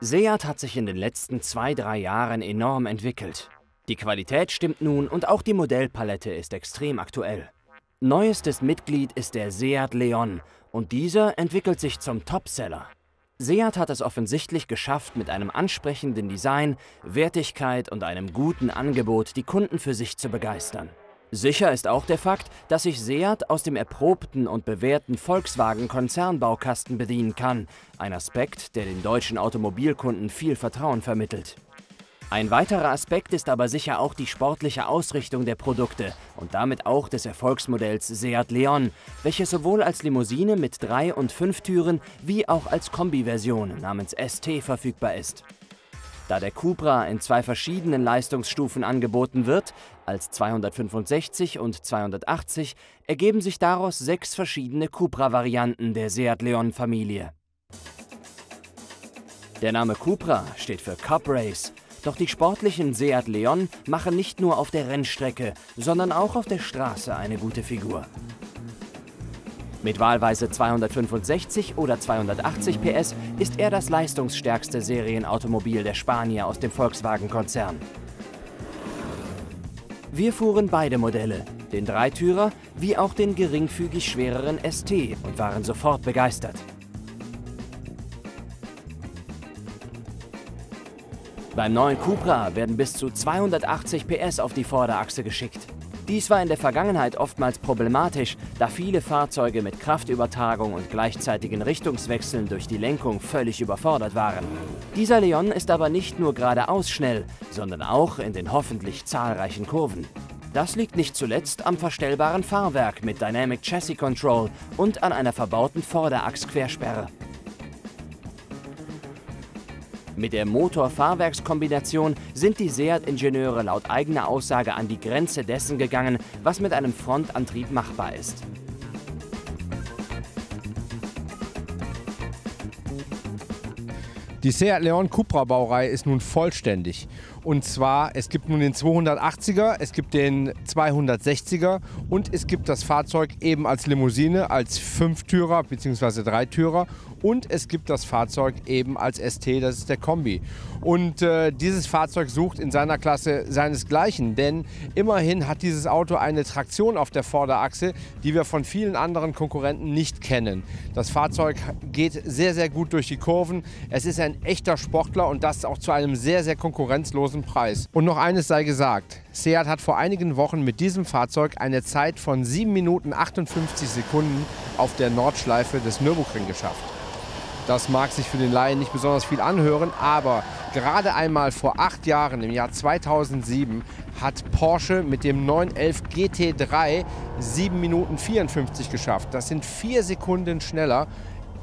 Seat hat sich in den letzten zwei, drei Jahren enorm entwickelt. Die Qualität stimmt nun und auch die Modellpalette ist extrem aktuell. Neuestes Mitglied ist der Seat Leon und dieser entwickelt sich zum Topseller. Seat hat es offensichtlich geschafft, mit einem ansprechenden Design, Wertigkeit und einem guten Angebot die Kunden für sich zu begeistern. Sicher ist auch der Fakt, dass sich Seat aus dem erprobten und bewährten Volkswagen-Konzernbaukasten bedienen kann, ein Aspekt, der den deutschen Automobilkunden viel Vertrauen vermittelt. Ein weiterer Aspekt ist aber sicher auch die sportliche Ausrichtung der Produkte und damit auch des Erfolgsmodells Seat Leon, welches sowohl als Limousine mit drei und fünf Türen wie auch als Kombiversion namens ST verfügbar ist. Da der Cupra in zwei verschiedenen Leistungsstufen angeboten wird, als 265 und 280, ergeben sich daraus sechs verschiedene Cupra-Varianten der Seat Leon-Familie. Der Name Cupra steht für Cup Race doch die sportlichen Seat Leon machen nicht nur auf der Rennstrecke, sondern auch auf der Straße eine gute Figur. Mit wahlweise 265 oder 280 PS ist er das leistungsstärkste Serienautomobil der Spanier aus dem Volkswagen-Konzern. Wir fuhren beide Modelle, den Dreitürer wie auch den geringfügig schwereren ST und waren sofort begeistert. Beim neuen Cupra werden bis zu 280 PS auf die Vorderachse geschickt. Dies war in der Vergangenheit oftmals problematisch, da viele Fahrzeuge mit Kraftübertragung und gleichzeitigen Richtungswechseln durch die Lenkung völlig überfordert waren. Dieser Leon ist aber nicht nur geradeaus schnell, sondern auch in den hoffentlich zahlreichen Kurven. Das liegt nicht zuletzt am verstellbaren Fahrwerk mit Dynamic Chassis Control und an einer verbauten Vorderachsquersperre. Mit der Motor-Fahrwerkskombination sind die Seat-Ingenieure laut eigener Aussage an die Grenze dessen gegangen, was mit einem Frontantrieb machbar ist. Die Seat Leon Cupra Baureihe ist nun vollständig. Und zwar, es gibt nun den 280er, es gibt den 260er und es gibt das Fahrzeug eben als Limousine, als Fünftürer bzw. Dreitürer und es gibt das Fahrzeug eben als ST, das ist der Kombi. Und äh, dieses Fahrzeug sucht in seiner Klasse seinesgleichen, denn immerhin hat dieses Auto eine Traktion auf der Vorderachse, die wir von vielen anderen Konkurrenten nicht kennen. Das Fahrzeug geht sehr, sehr gut durch die Kurven. Es ist ein echter Sportler und das auch zu einem sehr, sehr konkurrenzlosen Preis. Und noch eines sei gesagt, Seat hat vor einigen Wochen mit diesem Fahrzeug eine Zeit von 7 Minuten 58 Sekunden auf der Nordschleife des Nürburgring geschafft. Das mag sich für den Laien nicht besonders viel anhören, aber gerade einmal vor acht Jahren, im Jahr 2007, hat Porsche mit dem 911 GT3 7 Minuten 54 geschafft. Das sind vier Sekunden schneller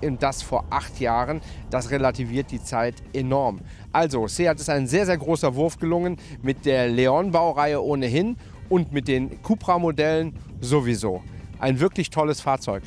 und das vor acht Jahren. Das relativiert die Zeit enorm. Also, Seat ist ein sehr, sehr großer Wurf gelungen mit der Leon-Baureihe ohnehin und mit den Cupra-Modellen sowieso. Ein wirklich tolles Fahrzeug.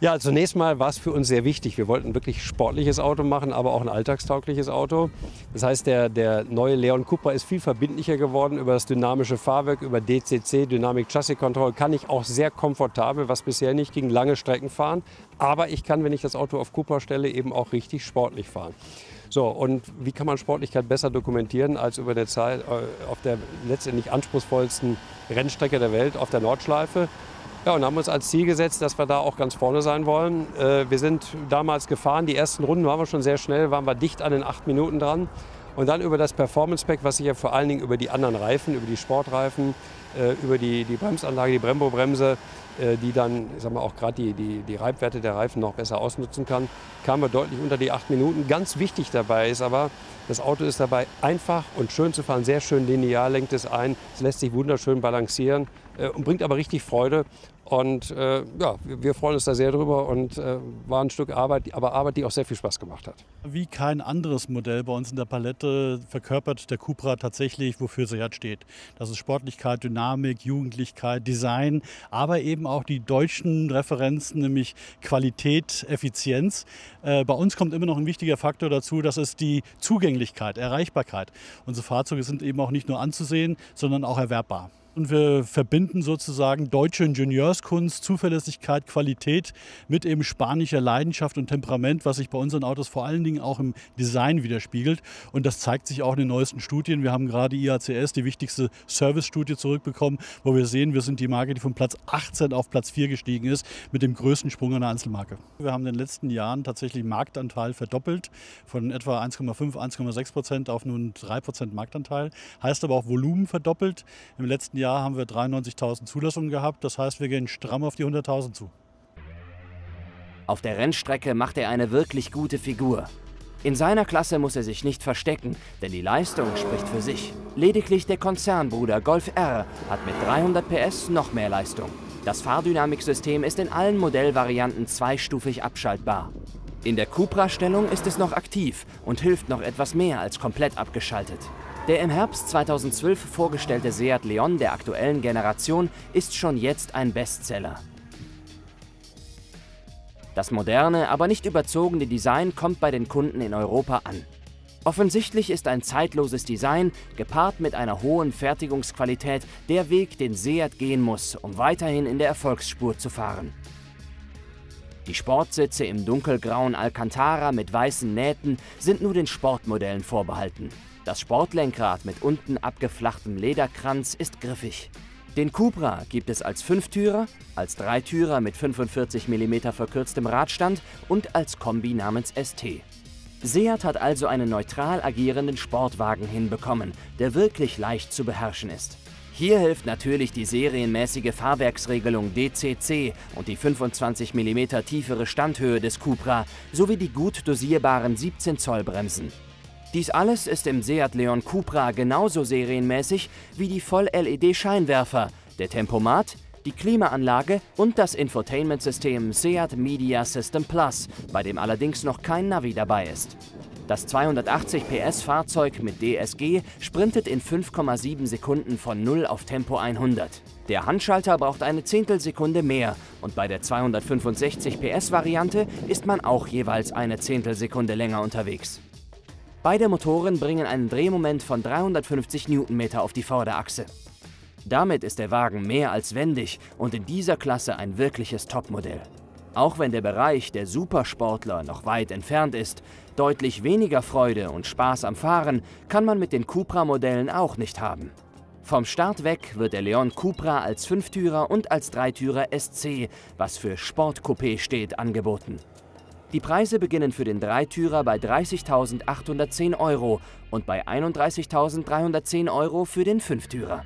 Ja, zunächst mal war es für uns sehr wichtig. Wir wollten wirklich sportliches Auto machen, aber auch ein alltagstaugliches Auto. Das heißt, der, der neue Leon Cooper ist viel verbindlicher geworden über das dynamische Fahrwerk, über DCC, Dynamic Chassis Control. Kann ich auch sehr komfortabel, was bisher nicht ging, lange Strecken fahren. Aber ich kann, wenn ich das Auto auf Cooper stelle, eben auch richtig sportlich fahren. So, und wie kann man Sportlichkeit besser dokumentieren als über der Zeit äh, auf der letztendlich anspruchsvollsten Rennstrecke der Welt, auf der Nordschleife? Ja, und haben uns als Ziel gesetzt, dass wir da auch ganz vorne sein wollen. Äh, wir sind damals gefahren, die ersten Runden waren wir schon sehr schnell, waren wir dicht an den acht Minuten dran. Und dann über das Performance Pack, was sich ja vor allen Dingen über die anderen Reifen, über die Sportreifen, äh, über die, die Bremsanlage, die Brembo-Bremse, die dann ich sag auch gerade die, die, die Reibwerte der Reifen noch besser ausnutzen kann, kamen wir deutlich unter die acht Minuten. Ganz wichtig dabei ist aber, das Auto ist dabei einfach und schön zu fahren, sehr schön linear lenkt es ein, es lässt sich wunderschön balancieren äh, und bringt aber richtig Freude. Und äh, ja, wir freuen uns da sehr drüber und äh, war ein Stück Arbeit, aber Arbeit, die auch sehr viel Spaß gemacht hat. Wie kein anderes Modell bei uns in der Palette verkörpert der Cupra tatsächlich, wofür Seat steht. Das ist Sportlichkeit, Dynamik, Jugendlichkeit, Design, aber eben auch die deutschen Referenzen, nämlich Qualität, Effizienz. Äh, bei uns kommt immer noch ein wichtiger Faktor dazu, das ist die Zugänglichkeit, Erreichbarkeit. Unsere Fahrzeuge sind eben auch nicht nur anzusehen, sondern auch erwerbbar. Und wir verbinden sozusagen deutsche Ingenieurskunst, Zuverlässigkeit, Qualität mit eben spanischer Leidenschaft und Temperament, was sich bei unseren Autos vor allen Dingen auch im Design widerspiegelt. Und das zeigt sich auch in den neuesten Studien. Wir haben gerade IACS, die wichtigste Service-Studie, zurückbekommen, wo wir sehen, wir sind die Marke, die von Platz 18 auf Platz 4 gestiegen ist, mit dem größten Sprung einer Einzelmarke. Wir haben in den letzten Jahren tatsächlich Marktanteil verdoppelt, von etwa 1,5, 1,6 Prozent auf nun 3 Prozent Marktanteil. Heißt aber auch Volumen verdoppelt. Im letzten Jahr haben wir 93.000 Zulassungen gehabt. Das heißt, wir gehen stramm auf die 100.000 zu. Auf der Rennstrecke macht er eine wirklich gute Figur. In seiner Klasse muss er sich nicht verstecken, denn die Leistung spricht für sich. Lediglich der Konzernbruder Golf R hat mit 300 PS noch mehr Leistung. Das Fahrdynamiksystem ist in allen Modellvarianten zweistufig abschaltbar. In der Cupra-Stellung ist es noch aktiv und hilft noch etwas mehr als komplett abgeschaltet. Der im Herbst 2012 vorgestellte Seat Leon der aktuellen Generation ist schon jetzt ein Bestseller. Das moderne, aber nicht überzogene Design kommt bei den Kunden in Europa an. Offensichtlich ist ein zeitloses Design, gepaart mit einer hohen Fertigungsqualität, der Weg, den Seat gehen muss, um weiterhin in der Erfolgsspur zu fahren. Die Sportsitze im dunkelgrauen Alcantara mit weißen Nähten sind nur den Sportmodellen vorbehalten. Das Sportlenkrad mit unten abgeflachtem Lederkranz ist griffig. Den Cupra gibt es als Fünftürer, als Dreitürer mit 45 mm verkürztem Radstand und als Kombi namens ST. Seat hat also einen neutral agierenden Sportwagen hinbekommen, der wirklich leicht zu beherrschen ist. Hier hilft natürlich die serienmäßige Fahrwerksregelung DCC und die 25 mm tiefere Standhöhe des Cupra sowie die gut dosierbaren 17 Zoll Bremsen. Dies alles ist im Seat Leon Cupra genauso serienmäßig wie die Voll-LED-Scheinwerfer, der Tempomat, die Klimaanlage und das Infotainment-System Seat Media System Plus, bei dem allerdings noch kein Navi dabei ist. Das 280 PS Fahrzeug mit DSG sprintet in 5,7 Sekunden von 0 auf Tempo 100. Der Handschalter braucht eine Zehntelsekunde mehr und bei der 265 PS Variante ist man auch jeweils eine Zehntelsekunde länger unterwegs. Beide Motoren bringen einen Drehmoment von 350 Newtonmeter auf die Vorderachse. Damit ist der Wagen mehr als wendig und in dieser Klasse ein wirkliches Topmodell. Auch wenn der Bereich der Supersportler noch weit entfernt ist, deutlich weniger Freude und Spaß am Fahren kann man mit den Cupra-Modellen auch nicht haben. Vom Start weg wird der Leon Cupra als Fünftürer und als Dreitürer SC, was für Sportcoupé steht, angeboten. Die Preise beginnen für den Dreitürer bei 30.810 Euro und bei 31.310 Euro für den Fünftürer.